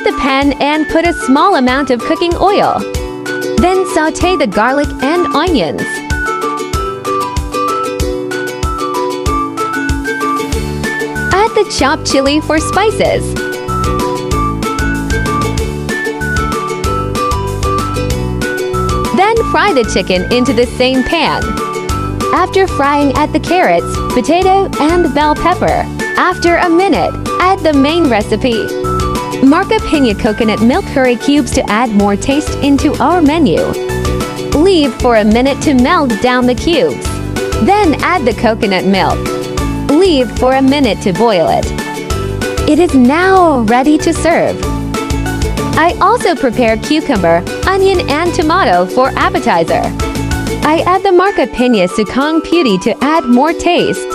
pan and put a small amount of cooking oil. Then saute the garlic and onions. Add the chopped chili for spices. Then fry the chicken into the same pan. After frying add the carrots, potato, and bell pepper. After a minute, add the main recipe. Marca Piña coconut milk curry cubes to add more taste into our menu. Leave for a minute to melt down the cubes. Then add the coconut milk. Leave for a minute to boil it. It is now ready to serve. I also prepare cucumber, onion, and tomato for appetizer. I add the Marca Piña Sukang Puti to add more taste.